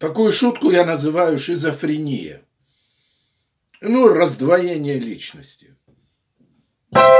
Такую шутку я называю шизофрения. Ну, раздвоение личности. thank you